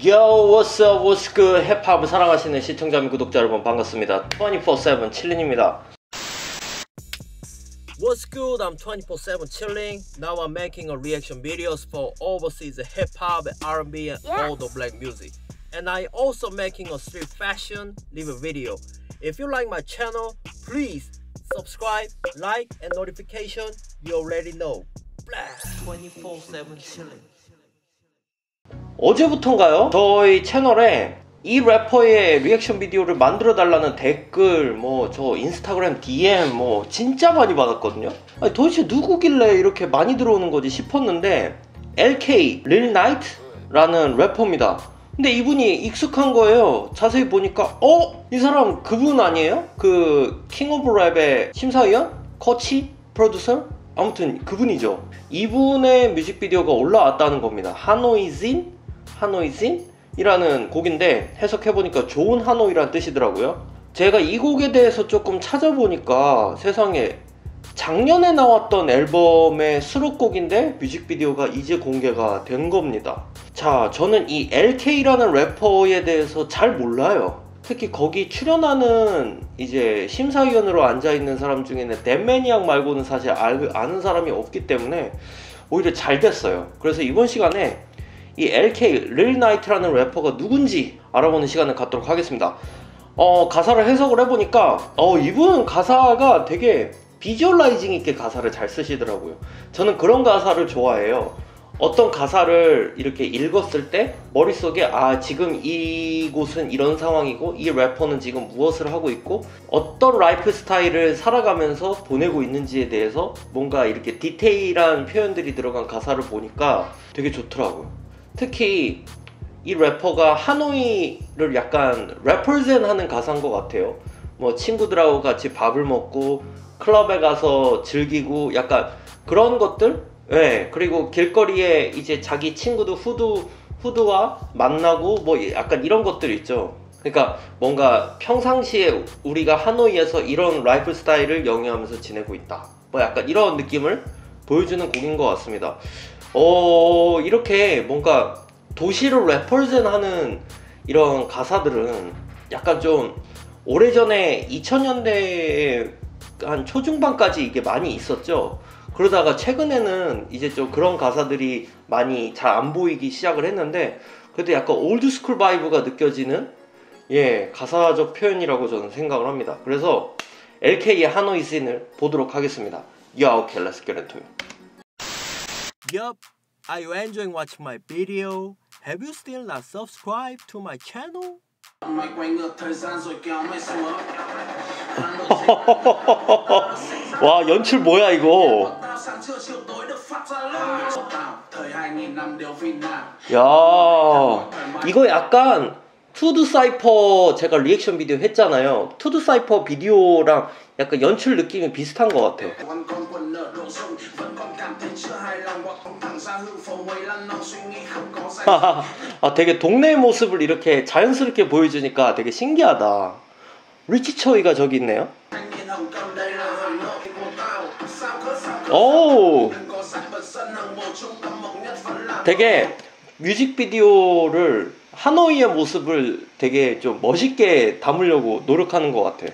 Yo, what's up, what's good? 힙합을 사랑하시는 시청자 및 구독자 여러분 반갑습니다. 24/7 칠린입니다. What's good? I'm 24/7 chilling. Now I'm making a reaction videos for overseas hip hop, R&B, and all the black music. And I also making a street fashion live video. If you like my channel, please subscribe, like, and notification. You already know. 24/7 chilling. 어제부터인가요? 저희 채널에 이 래퍼의 reaction video를 만들어 달라는 댓글 뭐 저 인스타그램 DM 뭐 진짜 많이 받았거든요 아니, 도대체 누구길래 이렇게 많이 들어오는 거지 싶었는데 LK Lil Knight 라는 래퍼입니다 근데 이분이 익숙한 거예요 자세히 보니까 어? 이 사람 그분 아니에요? 그 King of Rap의 심사위원? 코치? 프로듀서? 아무튼 그분이죠 이분의 뮤직비디오가 올라왔다는 겁니다 하노이진? 하노이진이라는 곡인데 해석해보니까 좋은 하노이란 뜻이더라고요. 제가 이 곡에 대해서 조금 찾아보니까 세상에 작년에 나왔던 앨범의 수록곡인데 뮤직비디오가 이제 공개가 된 겁니다. 자, 저는 이 LK라는 래퍼에 대해서 잘 몰라요. 특히 거기 출연하는 이제 심사위원으로 앉아있는 사람 중에는 댄매니악 말고는 사실 알, 아는 사람이 없기 때문에 오히려 잘 됐어요. 그래서 이번 시간에 이 LK Lil Knight라는 래퍼가 누군지 알아보는 시간을 갖도록 하겠습니다. 어, 가사를 해석을 해보니까 어, 이분은 가사가 되게 visualizing 있게 가사를 잘 쓰시더라고요. 저는 그런 가사를 좋아해요. 어떤 가사를 이렇게 읽었을 때 머릿속에 아 지금 이곳은 이런 상황이고 이 래퍼는 지금 무엇을 하고 있고 어떤 lifestyle을 살아가면서 보내고 있는지에 대해서 뭔가 이렇게 디테일한 표현들이 들어간 가사를 보니까 되게 좋더라고요. 특히 이 래퍼가 하노이를 약간 represent 하는 가사인 것 같아요. 뭐 친구들하고 같이 밥을 먹고 클럽에 가서 즐기고 약간 그런 것들? 예, 네, 그리고 길거리에 이제 자기 친구도 hood, hood와 만나고 뭐 약간 이런 것들 있죠. 그러니까 뭔가 평상시에 우리가 하노이에서 이런 lifestyle을 영위하면서 지내고 있다. 뭐 약간 이런 느낌을 보여주는 곡인 것 같습니다. 어, 이렇게 뭔가 도시를 레퍼젠하는 이런 가사들은 약간 좀 오래전에 2000년대 한 초중반까지 이게 많이 있었죠. 그러다가 최근에는 이제 좀 그런 가사들이 많이 잘 안 보이기 시작을 했는데 그래도 약간 old school vibe가 느껴지는 예 가사적 표현이라고 저는 생각을 합니다. 그래서 LK의 하노이 씬을 보도록 하겠습니다. Okay, let's get into it. Yup, are you enjoying watching my video? Have you still not subscribed to my channel? 와 연출 뭐야 이거 야 이거 약간 투드 cypher 제가 reaction video 했잖아요 투드 cypher video랑 약간 연출 느낌이 비슷한 것 같아 아 되게 동네의 모습을 이렇게 자연스럽게 보여주니까 되게 신기하다. 리치 초이가 저기 있네요. 오! 되게 뮤직비디오를 하노이의 모습을 되게 좀 멋있게 담으려고 노력하는 것 같아.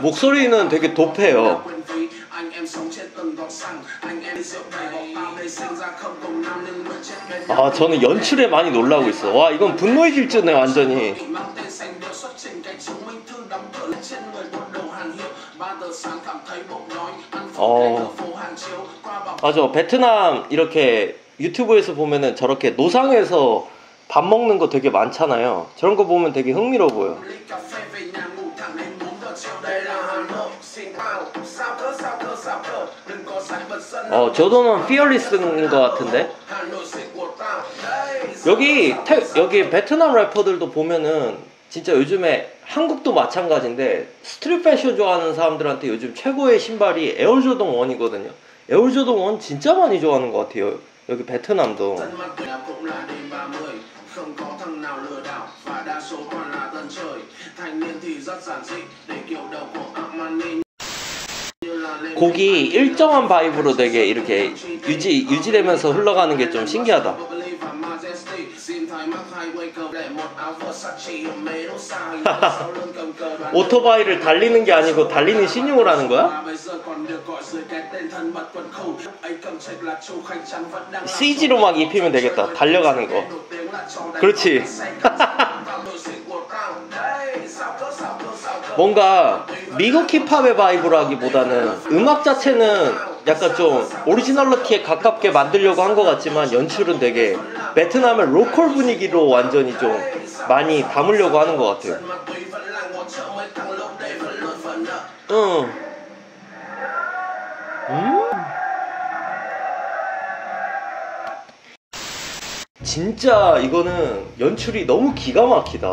목소리는 되게 돕해요. 아 저는 연출에 많이 놀라고 있어. 와 이건 분노의 질주네 완전히. 어 맞아 베트남 이렇게 유튜브에서 보면은 저렇게 노상에서 밥 먹는 거 되게 많잖아요. 저런 거 보면 되게 흥미로워 보여. 어, 조던 Fearless인 것 같은데. 여기 태, 여기 베트남 래퍼들도 보면은 진짜 요즘에 한국도 마찬가지인데 street 패션 좋아하는 사람들한테 요즘 최고의 신발이 에어조던 1이거든요. 에어조던 1 진짜 많이 좋아하는 것 같아요. 여기 베트남도. 곡이 일정한 바이브로 되게 이렇게 유지 유지되면서 흘러가는 게 좀 신기하다. 오토바이를 달리는 게 아니고 달리는 신용을 하는 거야? CG로 막 입히면 되겠다. 달려가는 거. 그렇지. 뭔가 미국 힙합의 vibe라기보다는 음악 자체는 약간 좀 originality에 가깝게 만들려고 한 것 같지만 연출은 되게 베트남의 로컬 분위기로 완전히 좀 많이 담으려고 하는 것 같아요. 응. 음? 진짜 이거는 연출이 너무 기가 막히다.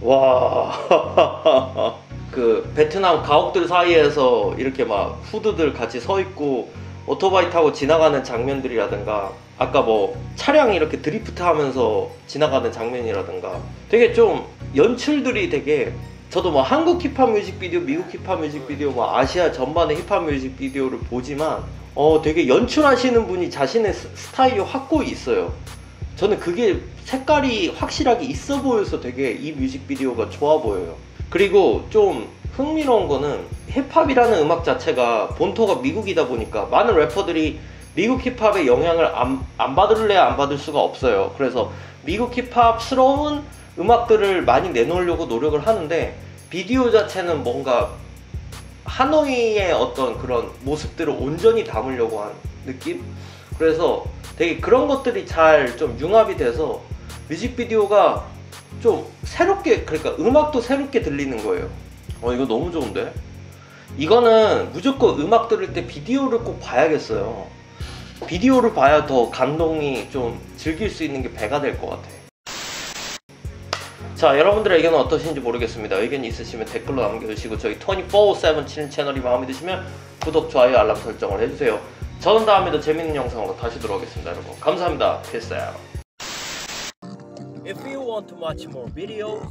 와. 그 베트남 가옥들 사이에서 이렇게 막 후드들 같이 서 있고 오토바이 타고 지나가는 장면들이라든가 아까 뭐 차량 이렇게 드리프트 하면서 지나가는 장면이라든가 되게 좀 연출들이 되게 저도 뭐 한국 힙합 뮤직비디오, 미국 힙합 뮤직비디오, 뭐 아시아 전반의 힙합 뮤직비디오를 보지만 어 되게 연출하시는 분이 자신의 스- 스타일이 확고히 있어요. 저는 그게 색깔이 확실하게 있어 보여서 되게 이 뮤직비디오가 좋아 보여요. 그리고 좀 흥미로운 거는 힙합이라는 음악 자체가 본토가 미국이다 보니까 많은 래퍼들이 미국 힙합의 영향을 안, 안 받을래야 안 받을 수가 없어요. 그래서 미국 힙합스러운 음악들을 많이 내놓으려고 노력을 하는데 비디오 자체는 뭔가 하노이의 어떤 그런 모습들을 온전히 담으려고 한 느낌? 그래서 되게 그런 것들이 잘 좀 융합이 돼서 뮤직비디오가 좀 새롭게 그러니까 음악도 새롭게 들리는 거예요. 어 이거 너무 좋은데? 이거는 무조건 음악 들을 때 비디오를 꼭 봐야겠어요. 비디오를 봐야 더 감동이 좀 즐길 수 있는 게 배가 될 것 같아. 자, 여러분들의 의견은 어떠신지 모르겠습니다. 의견이 있으시면 댓글로 남겨주시고 저희 24-7 채널이 마음에 드시면 구독, 좋아요, 알람 설정을 해주세요. 저는 다음에도 재밌는 영상으로 다시 돌아오겠습니다, 여러분. 감사합니다. You want to watch more videos,